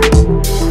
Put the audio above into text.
Música